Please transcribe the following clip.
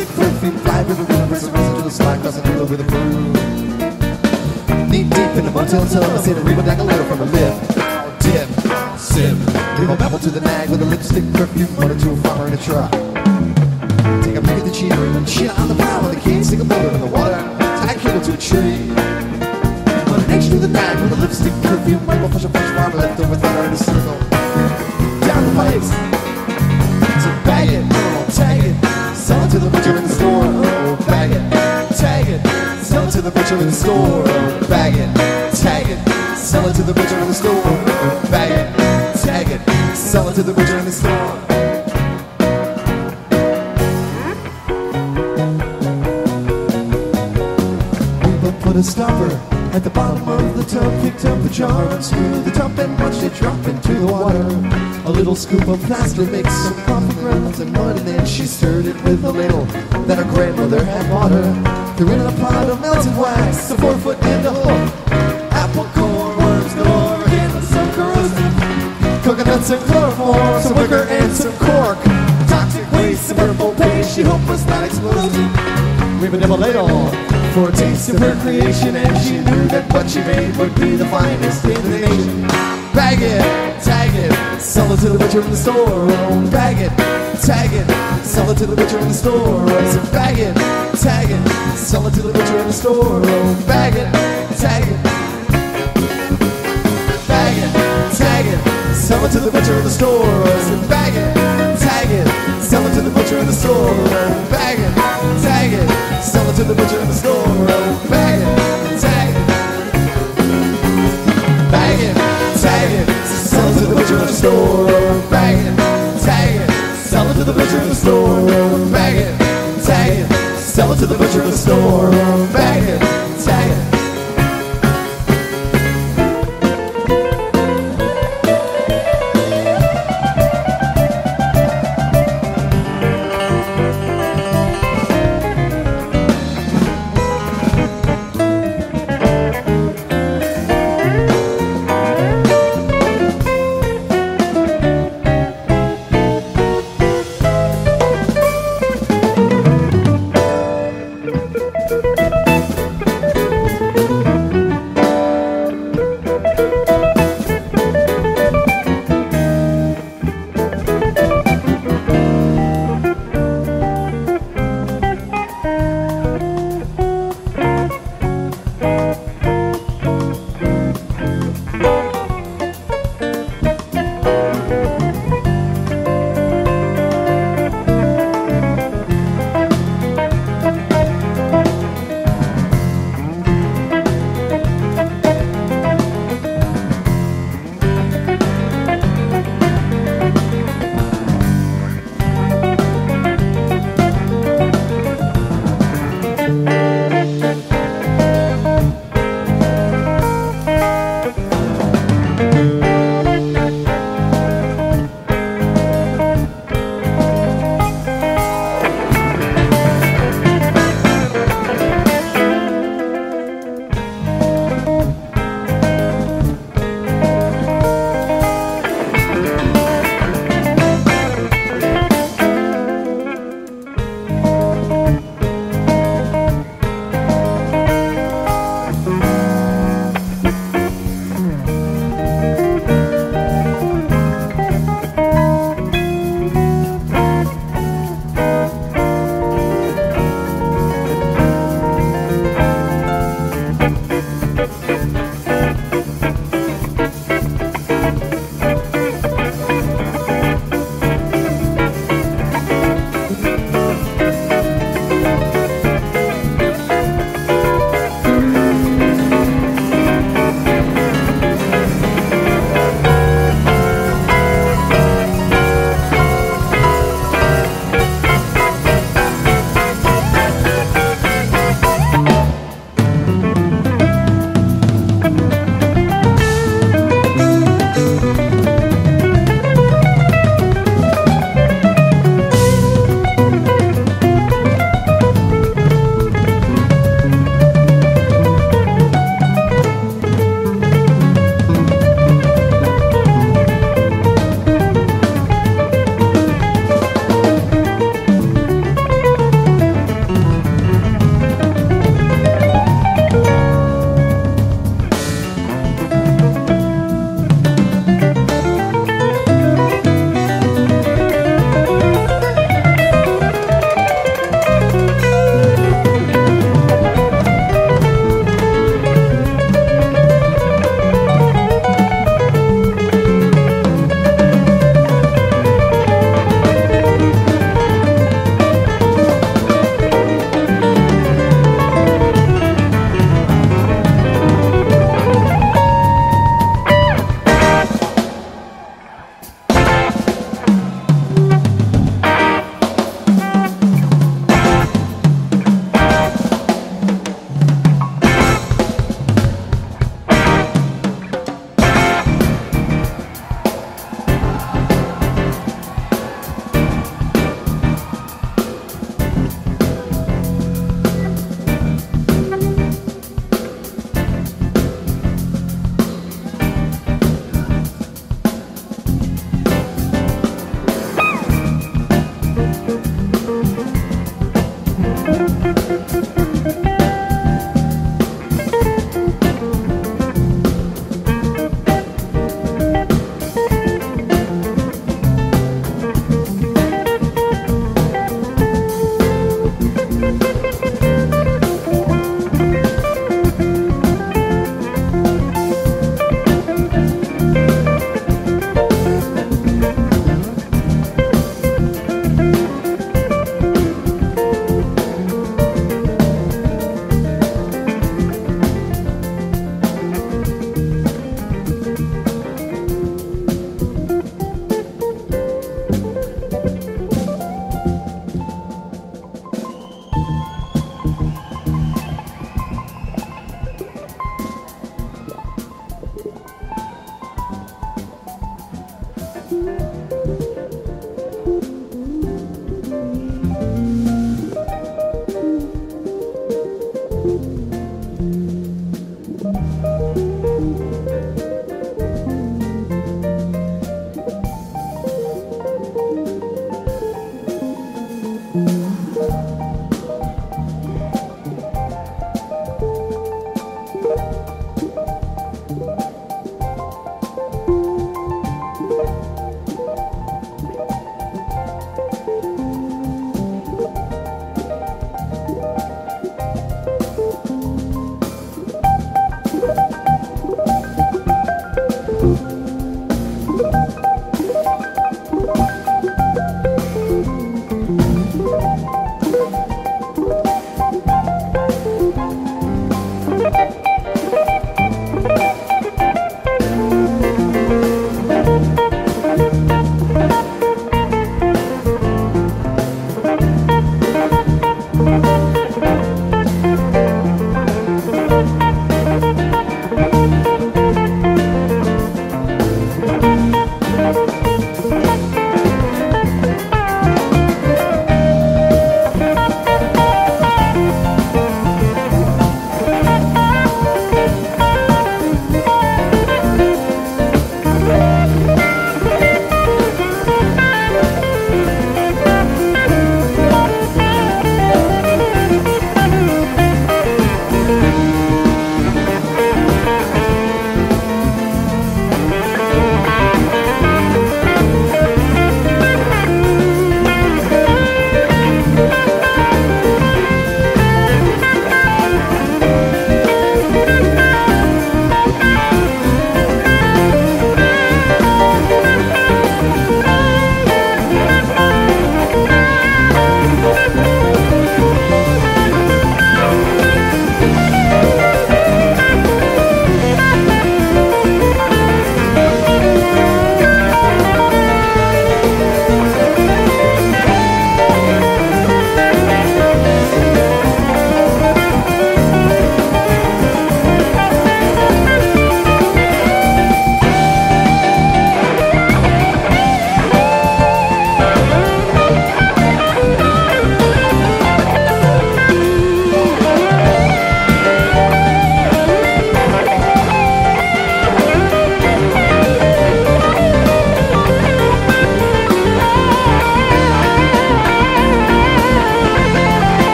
lipstick perfume, fly with the wind, press a rose into the sky, cross a needle with a broom. Knee deep in the motel tub, I see the dang a letter from a lift. Dip, sip, leave a babble to the nag with a lipstick perfume, run into a farmer in a truck. Take a peek at the cheater and shit on the pile of the kids, stick a motor in the water, tie a cable to a tree. Put an to the nag with a lipstick perfume, rifle push a fresh farm left over thunder in a circle. Down the pipes, it to the butcher in the store, bag it, tag it, sell it to the butcher in the store, bag it, tag it, sell it to the butcher in the store. Put a stopper at the bottom of the tub, picked up the jar, unscrewed the top, and watched it drop into the water. A little scoop of plaster mixed some coffee grounds and mud, and then she stirred it with a ladle that her grandmother had bought her. Threw in a pot of melted wax, a four foot and a hook, apple core, worms galore, and some corrosive coconuts and chloroform, some wicker and some cork. Toxic waste, some purple paste, she hoped was not explosive. We have a double ladle for a taste of her creation, and she knew that what she made would be the finest in the nation. Bag it, tag it, sell it to the butcher in the store. Oh, bag it, tag it, sell it to the butcher in the store. Oh, so bag it, tag it, sell it to the butcher in the store. Oh, bag it, tag it, sell it to the butcher in the store. Bag it, tag it, sell it to the butcher in the store. Bag it, tag it to the butcher in the store. Bag it, tag it, bag it, tag it, sell it to the butcher in the store. Bag it, tag it, sell it to the butcher in the store. Bag it, tag it, sell it to the butcher in the store. Bag it, tag it.